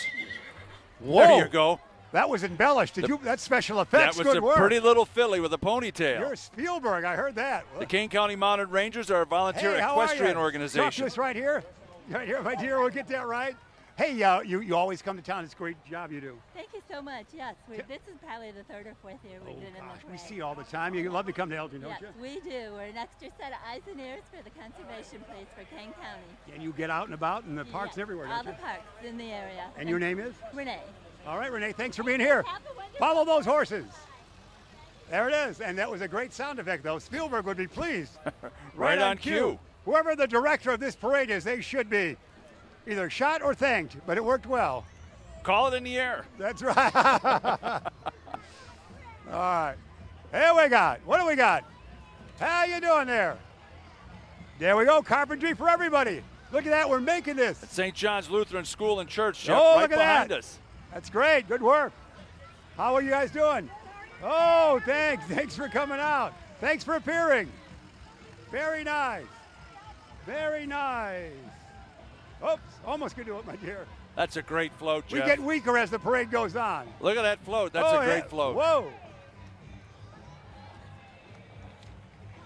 whoa. There you go. That was embellished. Did The- you? That's special effects. That was Good a work. pretty little filly with a ponytail. You're Spielberg. I heard that. The Kane County Mounted Rangers are a volunteer hey, how are equestrian you? organization. Talk to us right here. Right here, my dear. We'll get that right. Hey, uh, you you always come to town. It's a great job you do. Thank you so much. Yes, we, this is probably the third or fourth year we're doing in the Oh, We parade. see all the time. You love to come to Elgin, don't you? yes, you? we do. We're an extra set of eyes and ears for the conservation place for Kane County. And you get out and about in the parks Yes, everywhere, All don't you? the parks in the area. And your name is? Renee. All right, Renee. Thanks for being here. Follow those horses. There it is. And that was a great sound effect, though. Spielberg would be pleased. Right on cue. Whoever the director of this parade is, they should be either shot or thanked. But it worked well. Call it in the air. That's right. All right. Here we got. What do we got? How you doing there? There we go. Carpentry for everybody. Look at that. We're making this. St. John's Lutheran School and Church, Jeff, oh, right look at behind that. us. That's great. Good work. How are you guys doing? Oh, thanks. Thanks for coming out. Thanks for appearing. Very nice. Very nice. Oops, almost could do it, my dear. That's a great float, Jeff. We get weaker as the parade goes on. Look at that float. That's Oh, a great yeah. float. Whoa.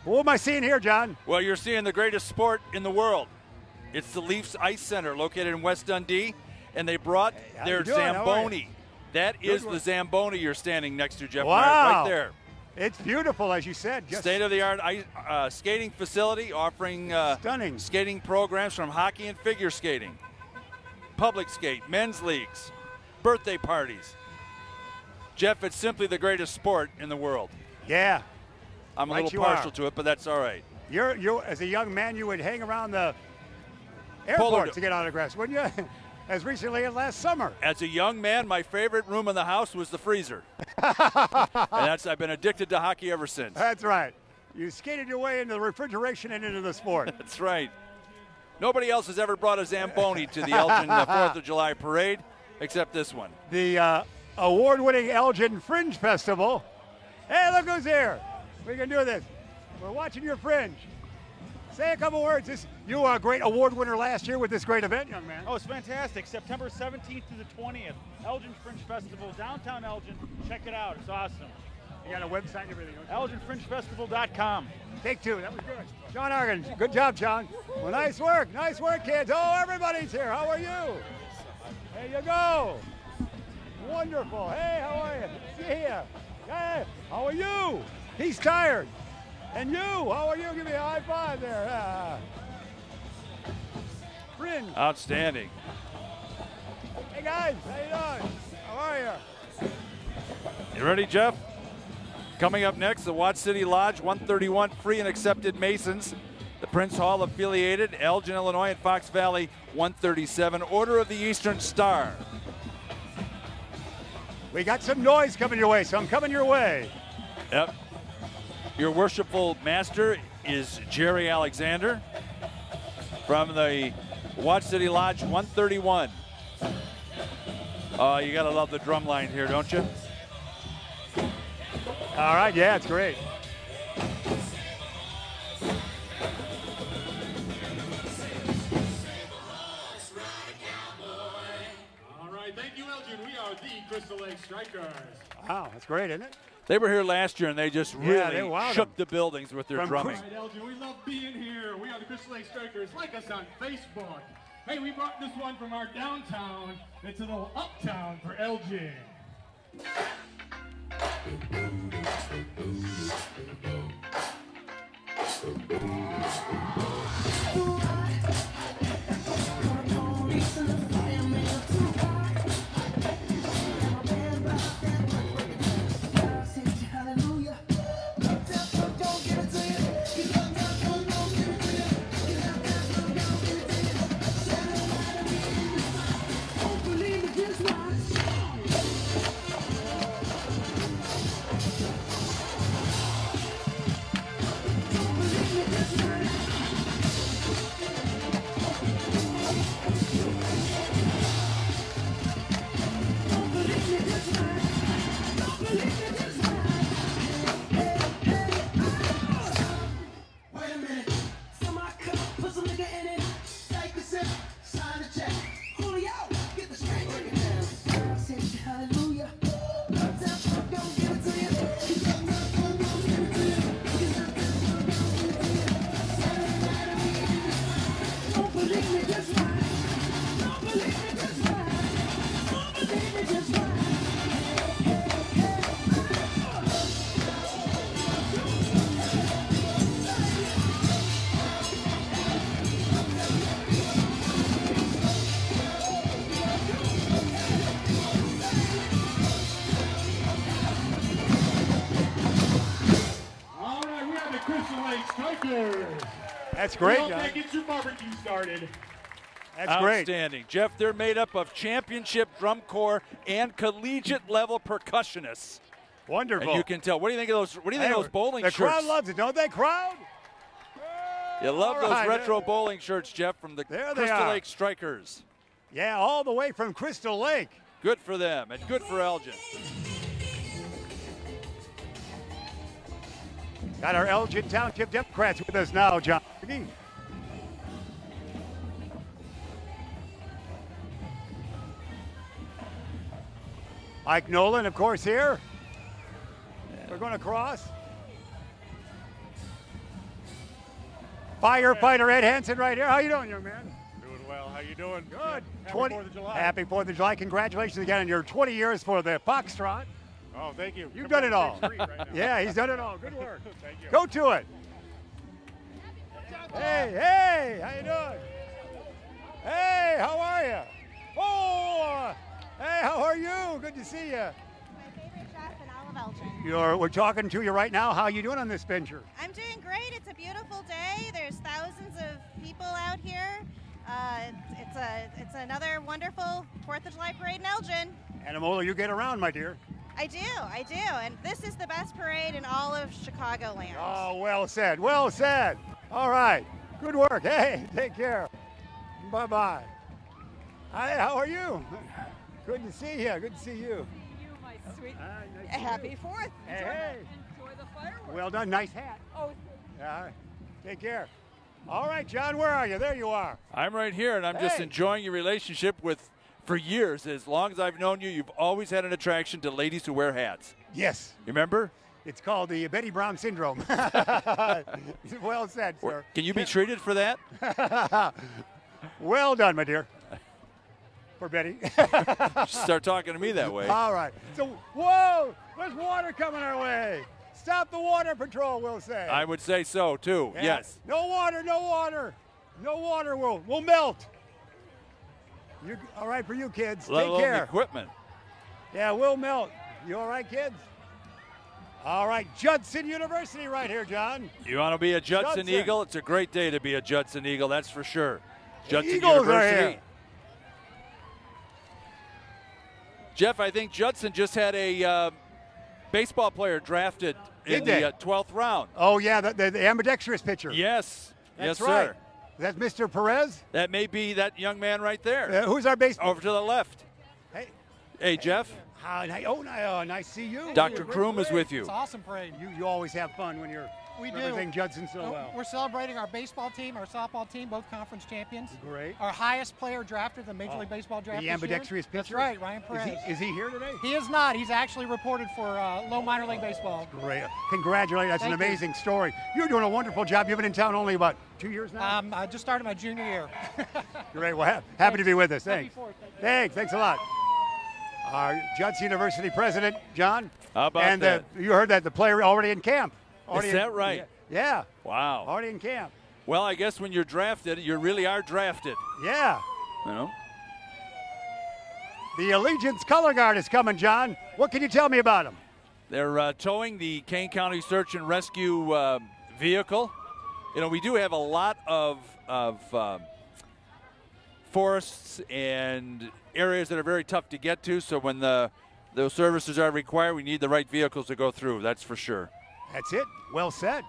What am I seeing here, John? Well, you're seeing the greatest sport in the world. It's the Leafs Ice Center located in West Dundee, and they brought how their doing? Zamboni. That is the Zamboni you're standing next to, Jeff. Wow. Myers, right there. It's beautiful, as you said. State of the art uh, skating facility offering uh, Stunning. skating programs from hockey and figure skating, public skate, men's leagues, birthday parties. Jeff, it's simply the greatest sport in the world. Yeah. I'm a Right little partial are. to it, but that's all right. You're, you as a young man, you would hang around the airport to get autographs, wouldn't you? As recently as last summer. As a young man, my favorite room in the house was the freezer. and that's I've been addicted to hockey ever since. That's right. You skated your way into the refrigeration and into the sport. That's right. Nobody else has ever brought a Zamboni to the Elgin uh, 4th of July parade except this one. the uh, award-winning Elgin Fringe Festival. Hey, look who's here. We can do this. We're watching your Fringe. Say a couple words. This, you were a great award winner last year with this great event, young man. Oh, it's fantastic. September 17th to the 20th. Elgin Fringe Festival, downtown Elgin. Check it out. It's awesome. You got a website and everything. ElginFringeFestival.com. Take two. That was good. John Argan. Good job, John. Well, nice work. Nice work, kids. Oh, everybody's here. How are you? There you go. Wonderful. Hey, how are you? See ya. Hey, how are you? He's tired. And you, how are you? Give me a high five there. Ah. Fringe. Outstanding. Hey, guys. How you doing? How are you? You ready, Jeff? Coming up next, the Watch City Lodge 131 free and accepted Masons. The Prince Hall affiliated, Elgin, Illinois, and Fox Valley 137. Order of the Eastern Star. We got some noise coming your way, so I'm coming your way. Yep. Your worshipful master is Jerry Alexander from the Watch City Lodge 131. Oh, you gotta love the drum line here, don't you? All right, yeah, it's great. All right, thank you, Elgin. We are the Crystal Lake Strikers. Wow, that's great, isn't it? They were here last year and they just Yeah, really they wowed shook 'em. the buildings with their From drumming. All right, Elgin, we love being here. We are the Crystal Lake Strikers. Like us on Facebook. Hey, we brought this one from our downtown. It's a little uptown for Elgin. That's great, Well, John. that gets your barbecue started. That's great. Outstanding. Jeff, they're made up of championship drum corps and collegiate level percussionists. Wonderful. And you can tell. What do you think of those? What do you think Hey, of those bowling the shirts? The crowd loves it, don't they, crowd? you love All those right. retro bowling shirts, Jeff, from the There they Crystal are. Lake Strikers. Yeah, all the way from Crystal Lake. Good for them, and good for Elgin. Got our Elgin Township Democrats with us now, John. Mike Nolan, of course, here. We're going to cross. Firefighter Ed Hansen right here. How you doing, young man? Doing well. How you doing? Good. Happy 20 Fourth of July. Happy 4th of July. Congratulations again on your 20 years for the Foxtrot. Oh, thank you. You've Come done it down all. the same street right now. yeah, he's done it all. Good work. Thank you. Go to it. Hey, hey, how you doing? Hey, how are you? Oh, hey, how are you? Good to see you. My favorite shop in Elgin. You're, we're talking to you right now. How are you doing on this venture? I'm doing great. It's a beautiful day. There's thousands of people out here. Uh, it's a it's another wonderful Fourth of July parade in Elgin. And Animal, you get around, my dear. I do, I do, and this is the best parade in all of Chicagoland. Oh, well said. Well said. All right. Good work. Hey, take care. Bye bye. Hi, how are you? Good to see you. Good to see you. You, my sweet. Happy Fourth. Hey, Enjoy, hey. the, enjoy the fireworks. Well done. Nice hat. Oh, Yeah. Take care. All right, John, where are you? There you are. I'm right here, and I'm just enjoying your relationship with. For years, as long as I've known you, you've always had an attraction to ladies who wear hats. Yes. You remember? It's called the Betty Brown syndrome. well said, sir. Can you be treated for that? well done, my dear. For Betty. Start talking to me that way. All right. So, whoa, there's water coming our way. Stop the water patrol, we'll say. I would say so too. Yeah. Yes. No water, no water. No water will will melt. You all right for you kids? Let Take care. equipment. Yeah, we'll melt. You all right, kids? All right, Judson University right here, John. You want to be a Judson, Judson. Eagle? It's a great day to be a Judson Eagle, that's for sure. Judson Eagles are University. here. Jeff, I think Judson just had a uh, baseball player drafted in the uh, 12th round. Oh yeah, the, the, the ambidextrous pitcher. Yes. That's yes, right. sir. That's Mr. Perez. That may be that young man right there. Uh, who's our base? Over to the left. Hey. Hey, Jeff. Hi, ni- oh, ni- oh, nice to see you. Dr. Crume is with you. It's awesome parade. You you always have fun when you're We do. representing Judson so Uh, well. We're celebrating our baseball team, our softball team, both conference champions. Great. Our highest player drafted in the Major Oh, League Baseball draft. the this year. ambidextrous That's right, Ryan Is he- is he here today? He is not. He's actually reported for uh, low minor league baseball. Great. Congratulations. That's an Thank you. amazing story. You're doing a wonderful job. You've been in town only about two years now? Um, I just started my junior year. Great. Well, ha- happy to be with us. Happy Thanks. Thank you. Thanks. Thanks a lot. Our Judson University president, John. How about and that? Uh, you heard that the player already in camp. Already Is that right? Yeah. Wow. Already in camp. Well, I guess when you're drafted, you really are drafted. Yeah. You know? The Allegiance Color Guard is coming, John. What can you tell me about them? They're uh, towing the Kane County Search and Rescue uh, vehicle. You know, we do have a lot of of um forests and areas that are very tough to get to. So when the those services are required, we need the right vehicles to go through. That's for sure. That's it. Well said.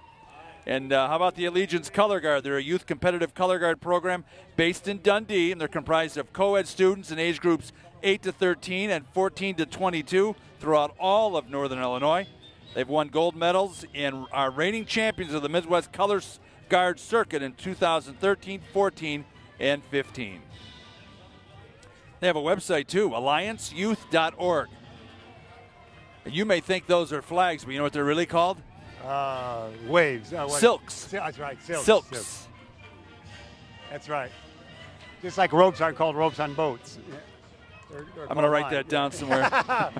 And uh, how about the Allegiance Color Guard? They're a youth competitive color guard program based in Dundee, and they're comprised of co-ed students in age groups 8 to 13 and 14 to 22 throughout all of Northern Illinois. They've won gold medals and are reigning champions of the Midwest Color Guard Circuit in 2013, 14, and 15. They have a website too, allianceyouth.org. You may think those are flags, but you know what they're really called? Uh, waves. Uh, what- Silks. Sil- That's right. Silks. Silks. That's right. Just like ropes aren't called ropes on boats. They're- they're I'm going to write lines. that down somewhere.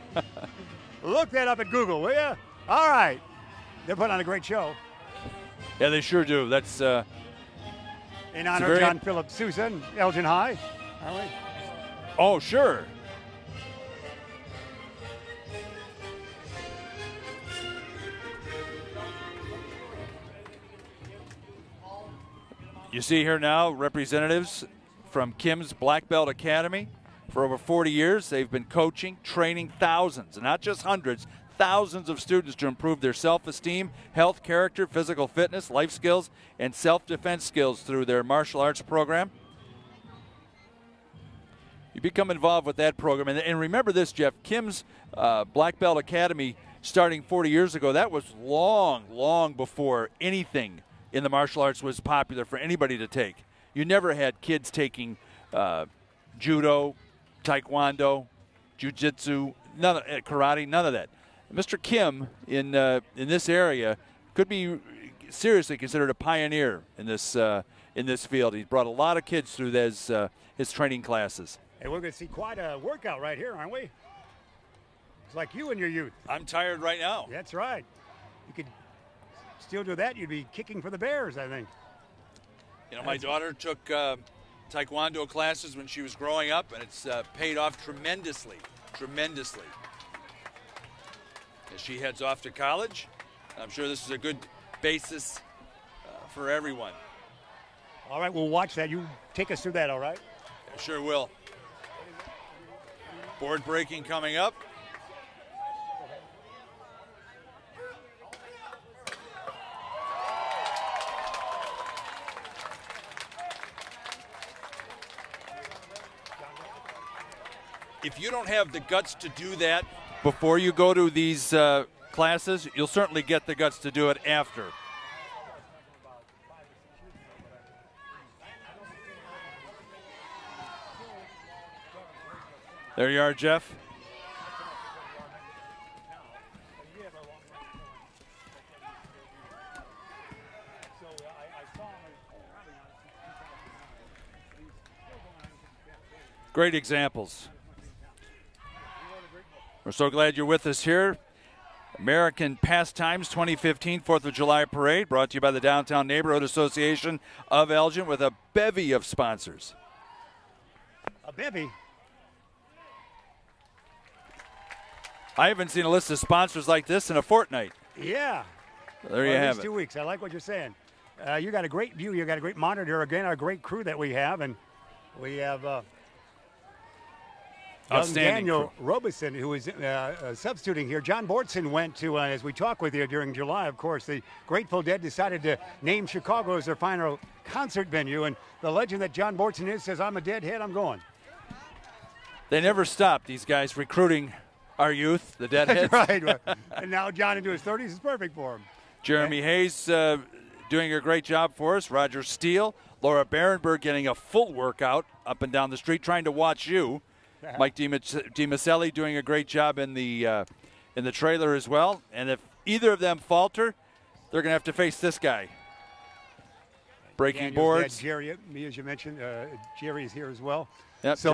Look that up at Google, will you? All right. They're putting on a great show. yeah, they sure do. That's uh, In honor of John Philip Sousa, Elgin High. Are we? oh sure. You see here now representatives from Kim's Black Belt Academy. For over 40 years, they've been coaching, training thousands, and not just hundreds, thousands of students to improve their self esteem, health, character, physical fitness, life skills, and self defense skills through their martial arts program. You become involved with that program. And, and remember this, Jeff Kim's uh, Black Belt Academy starting 40 years ago, that was long, long before anything in the martial arts was popular for anybody to take. You never had kids taking uh, judo, taekwondo, jiu-jitsu, none of, uh, karate, none of that. Mr. Kim in uh, in this area could be seriously considered a pioneer in this uh, in this field. He's brought a lot of kids through his uh, his training classes. And we're going to see quite a workout right here, aren't we? It's like you and your youth. I'm tired right now. That's right. You could still do that. You'd be kicking for the Bears, I think. You know, my daughter took uh, taekwondo classes when she was growing up, and it's uh, paid off tremendously, tremendously. As she heads off to college, I'm sure this is a good basis uh, for everyone. All right, we'll watch that. You take us through that, all right? I sure will. Board breaking coming up. If you don't have the guts to do that before you go to these uh, classes, you'll certainly get the guts to do it after. There you are, Jeff. Great examples. We're so glad you're with us here. American Pastimes 2015 4th of July Parade brought to you by the Downtown Neighborhood Association of Elgin with a bevy of sponsors. A bevy. I haven't seen a list of sponsors like this in a fortnight. Yeah. There you Well, have it. Two weeks. I like what you're saying. Uh, you got a great view. You got a great monitor. Again, our great crew that we have, and we have uh, Daniel Robeson, who is uh, uh, substituting here. John Bortson went to, uh, as we talked with you during July, of course, the Grateful Dead decided to name Chicago as their final concert venue, and the legend that John Bortson is says, "I'm a deadhead. I'm going." They never stop, these guys recruiting our youth, the Deadheads. That's right. and now John into his 30s is perfect for him. Jeremy Hayes uh, doing a great job for us. Roger Steele, Laura Barenberg getting a full workout up and down the street, trying to watch you. Mike DiMaselli doing a great job in the uh, in the trailer as well. And if either of them falter, they're going to have to face this guy. Breaking Daniel's boards. Jerry, me as you mentioned, uh, Jerry is here as well. Yep. So